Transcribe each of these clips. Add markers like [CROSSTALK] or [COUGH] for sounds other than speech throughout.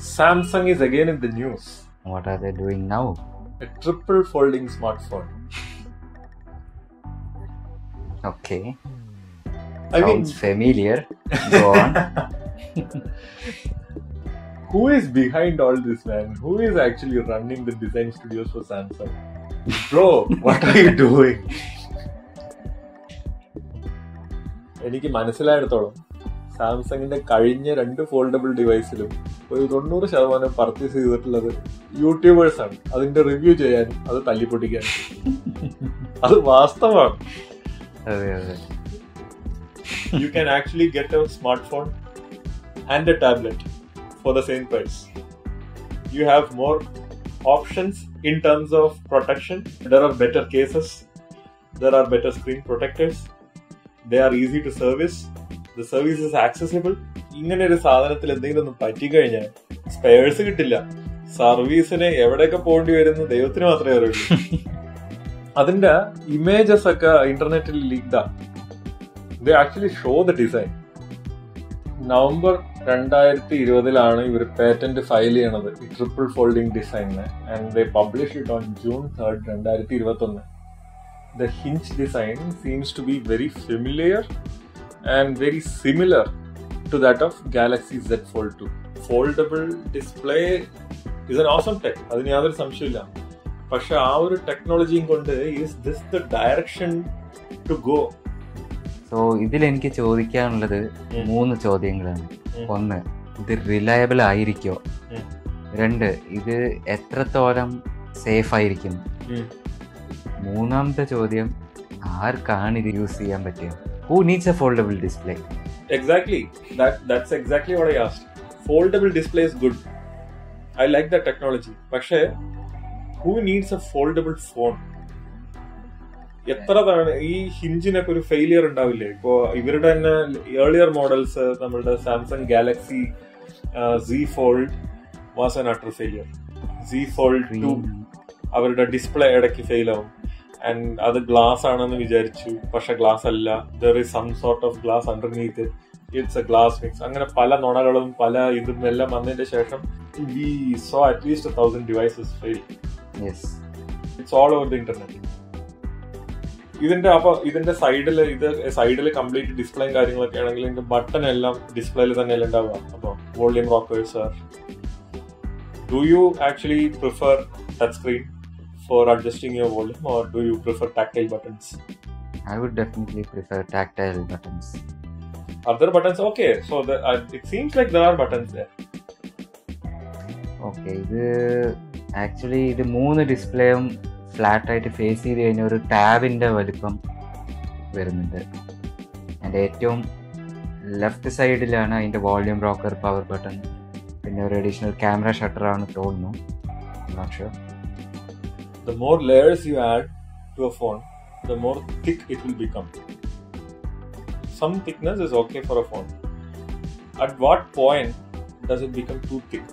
Samsung is again in the news. What are they doing now? A triple folding smartphone. Okay. I mean, Sounds familiar. Go on. [LAUGHS] who is behind all this, man? Who is actually running the design studios for Samsung? Bro, [LAUGHS] what are you doing? എനിക്ക് മനസ്സിലായിടത്തോളം സാംസങ്ങിന്റെ കഴിഞ്ഞ രണ്ട് foldable ഡിവൈസിലും ഒരു തൊണ്ണൂറ് ശതമാനം purchase ചെയ്തിട്ടുള്ളത് YouTubers ആണ് അതിന്റെ റിവ്യൂ ചെയ്യാനും അത് തല്ലിപ്പൊട്ടിക്കാനും അത് വാസ്തവമാണ് അതെ അതെ you can actually get a smartphone and a tablet for the same price. You have more options in terms of protection. There are better cases. There are better screen protectors. They are easy to service. The service is accessible. ഇങ്ങനെ ഒരു സാധനത്തിൽ എന്തെങ്കിലും ഒന്ന് പറ്റിക്കഴിഞ്ഞാൽ spares കിട്ടില്ല. സർവീസിന് എവിടെയൊക്കെ പോകേണ്ടി വരുന്ന ദൈവത്തിന് മാത്രമേ അറിയുള്ളൂ. അതിന്റെ ഇമേജസ് ഒക്കെ ഇന്റർനെറ്റിൽ ലീക്ഡാ they actually show the design November രണ്ടായിരത്തി ഇരുപതിലാണ് ഇവർ പേറ്റന്റ് ഫയൽ ചെയ്യണത്. ഈ triple folding ഡിസൈനിന് and they publish it on June third രണ്ടായിരത്തി ഇരുപത്തി ഒന്ന് the hinge design seems to be very familiar and very similar to that of Galaxy Z Fold two foldable display is an awesome tech അതിന് യാതൊരു സംശയമില്ല പക്ഷെ ആ ഒരു ടെക്നോളജിയും കൊണ്ട് is this the direction to go so ഇതിൽ എനിക്ക് ചോദിക്കാനുള്ളത് മൂന്ന് ചോദ്യങ്ങളാണ്. ഒന്ന് ഇത് റിലയബിൾ ആയിരിക്കോ? രണ്ട് ഇത് എത്രത്തോളം സേഫ് ആയിരിക്കും? മൂന്നാമത്തെ ചോദ്യം ആർക്കാണ് ഇത് യൂസ് ചെയ്യാൻ പറ്റുക who needs a foldable display Exactly. That that's exactly what I asked. Foldable display is good. I like that technology. പക്ഷേ who needs a foldable phone? എത്ര തവണ ഈ ഹിഞ്ചിനൊക്കെ ഒരു ഫെയിലിയർ ഉണ്ടാവില്ലേ ഇപ്പോ ഇവരുടെ തന്നെ ഏർലിയർ മോഡൽസ് നമ്മളുടെ Samsung Galaxy Z Fold was an utter failure Z Fold two അവരുടെ ഡിസ്പ്ലേ ഇടയ്ക്ക് ഫെയിൽ ആവും ആൻഡ് അത് ഗ്ലാസ് ആണെന്ന് വിചാരിച്ചു. പക്ഷെ ഗ്ലാസ് അല്ല. There is some sort of glass underneath it's a glass mix അങ്ങനെ പല നുണകളും പല ഇതും എല്ലാം വന്നതിന്റെ ശേഷം we saw at least thousand devices fail it's all over the internet ഇതിന്റെ അപ്പൊ ഇതിന്റെ സൈഡിൽ ഇത് സൈഡിൽ കംപ്ലീറ്റ് ഡിസ്പ്ലേയും കാര്യങ്ങളൊക്കെ ആണെങ്കിൽ ഇതിന്റെ ബട്ടൺ എല്ലാം ഡിസ്പ്ലേയിൽ തന്നെയല്ല ഉണ്ടാവുക. അപ്പൊ volume rockers do you actually prefer touch screen for adjusting your volume or do you prefer tactile buttons I would definitely prefer tactile buttons other buttons? Okay so the, uh, it seems like there are buttons there. Okay ഇത് actually ഇത് മൂന്ന് ഡിസ്പ്ലേയും flat ആയിട്ട് face ചെയ്ത് കഴിഞ്ഞാൽ ഒരു ടാബിന്റെ വലിപ്പം വരുന്നുണ്ട്. അതിന്റെ ഏറ്റവും ലെഫ്റ്റ് സൈഡിലാണ് അതിന്റെ വോളിയം റോക്കർ പവർ ബട്ടൺ പിന്നെ ഒരു അഡീഷണൽ ക്യാമറ ഷട്ടറാണ് തോന്നുന്നു. Not sure the more layers you add to a phone the more thick it will become some thickness is okay for a phone at what point does it become too thick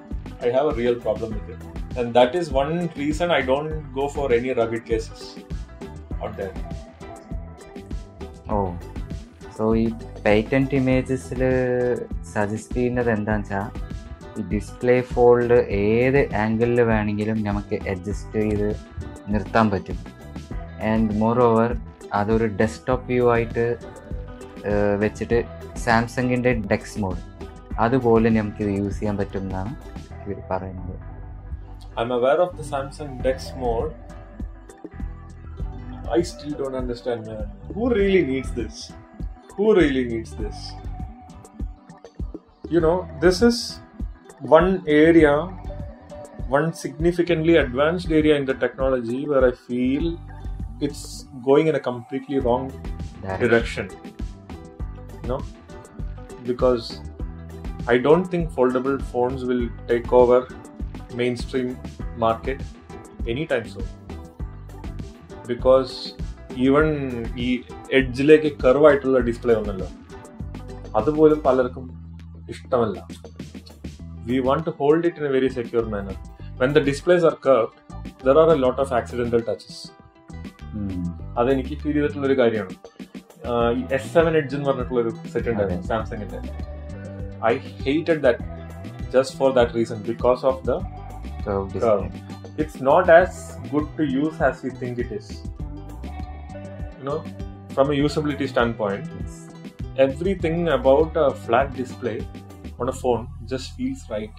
i have a real problem with it and that is one reason i don't go for any rugged cases out there oh so ഈ patent ഇമേജസിൽ suggest ചെയ്യുന്നത് എന്താണെന്ന് വെച്ചാൽ ഈ display fold ഏത് ആംഗിളിൽ വേണമെങ്കിലും നമുക്ക് adjust ചെയ്ത് നിർത്താൻ പറ്റും. ആൻഡ് മോർ ഓവർ അതൊരു ഡെസ്ക്ടോപ്പ് വ്യൂ ആയിട്ട് വെച്ചിട്ട് സാംസങ്ങിന്റെ ഡെക്സ് മോഡ് അതുപോലെ നമുക്ക് ഇത് യൂസ് ചെയ്യാൻ പറ്റും എന്നാണ് ഇവർ പറയുന്നത്. I'm aware of the samsung dex mode. I still don't understand man. Who really needs this? Who really needs this? You know this is one area one significantly advanced area in the technology where i feel it's going in a completely wrong direction you know because i don't think foldable phones will take over mainstream market anytime soon because even ഈ എഡ്ജിലേക്ക് curve ആയിട്ടുള്ള display ഒന്നല്ലോ അതുപോലും പലർക്കും ഇഷ്ടമല്ല We want to hold it in a very secure manner when the displays are curve there are a lot of accidental touches um. അതെനിക്ക് feel ചെയ്തിട്ടുള്ള ഒരു കാര്യമാണ് ഈ എസ് സെവൻ എഡ്ജ് എന്ന് പറഞ്ഞിട്ടുള്ള ഒരു സെറ്റ് ഉണ്ടായിരുന്നു സാംസങ്ങിന്റെ I hated that just for that reason because of the curved curve. display. It's not as good to use as we think it is. You know, from a usability standpoint, Yes. everything about a flat display on a phone just feels right.